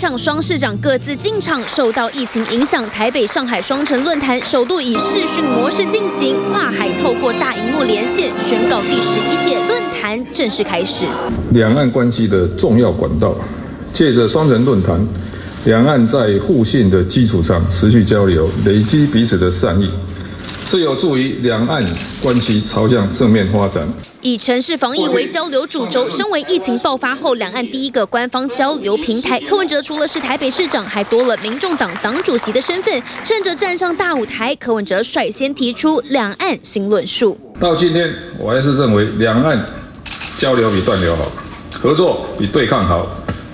场双市长各自进场，受到疫情影响，台北、上海双城论坛首度以视讯模式进行，跨海透过大荧幕连线，宣告第十一届论坛正式开始。两岸关系的重要管道，借着双城论坛，两岸在互信的基础上持续交流，累积彼此的善意，这有助于两岸关系朝向正面发展。以城市防疫为交流主轴，身为疫情爆发后两岸第一个官方交流平台，柯文哲除了是台北市长，还多了民众党党主席的身份。趁着站上大舞台，柯文哲率先提出两岸新论述。到今天，我还是认为两岸交流比断流好，合作比对抗好，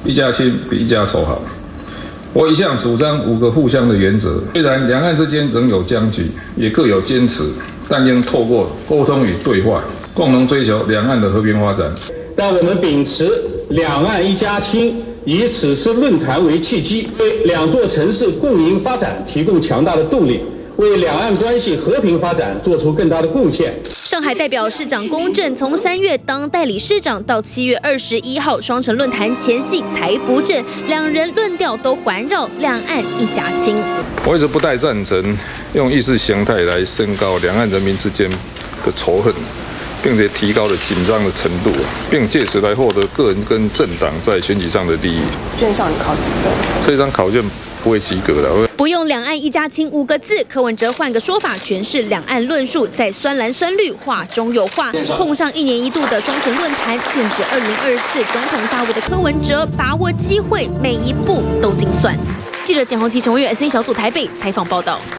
一家亲比一家仇好。我一向主张五个互相的原则，虽然两岸之间仍有僵局，也各有坚持，但应透过沟通与对话。共同追求两岸的和平发展，让我们秉持两岸一家亲，以此次论坛为契机，为两座城市共赢发展提供强大的动力，为两岸关系和平发展做出更大的贡献。上海代表市长龚正从三月当代理市长到七月二十一号双城论坛前夕才扶正，两人论调都环绕两岸一家亲。我一直不太赞成用意识形态来升高两岸人民之间的仇恨。并且提高了紧张的程度，并借此来获得个人跟政党在选举上的利益。卷上你考几分？这张考卷不会及格的。不用“两岸一家亲”五个字，柯文哲换个说法诠释两岸论述，在酸蓝酸绿话中有话。碰上一年一度的双城论坛，剑指二零二四总统大位的柯文哲，把握机会，每一步都精算。记者简宏琪、陈文月 S A 小组台北采访报道。